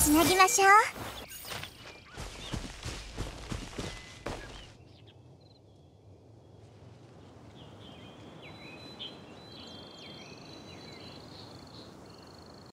つなぎましょう。